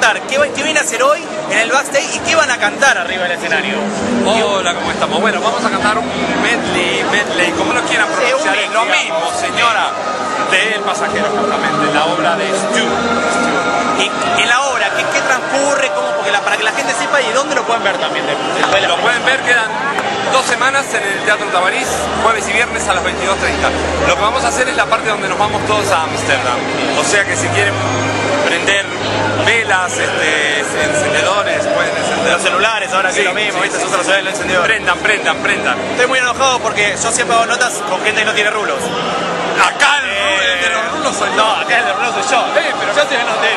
contar qué, qué viene a hacer hoy en el backstage y qué van a cantar arriba del escenario. Hola, ¿cómo estamos? Bueno, vamos a cantar un medley, medley, como lo quieran pronunciar, un es lo medley, mismo, digamos. señora, de Pasajero, justamente, la obra de Stu. Y en la obra, ¿qué, qué transcurre? ¿Cómo? Porque la- para que la gente sepa y dónde lo pueden ver también. de- de- Lo pueden ver, quedan dos semanas en el Teatro Tabarís, jueves y viernes a las 22.30. Lo que vamos a hacer es la parte donde nos vamos todos a Ámsterdam. O sea que si quieren prender velas, este, encendedores, pueden encender. los celulares, ahora que Sí, es lo mismo, sí, ¿viste? sí, los celulares, los encendedores. Prendan, prendan, prendan. Estoy muy enojado porque yo siempre hago notas con gente que no tiene rulos. Acá el, Eh, el de los rulos soy No, yo. acá el de rulos soy yo. Eh, pero- yo el notero.